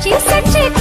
सच्ची सच्ची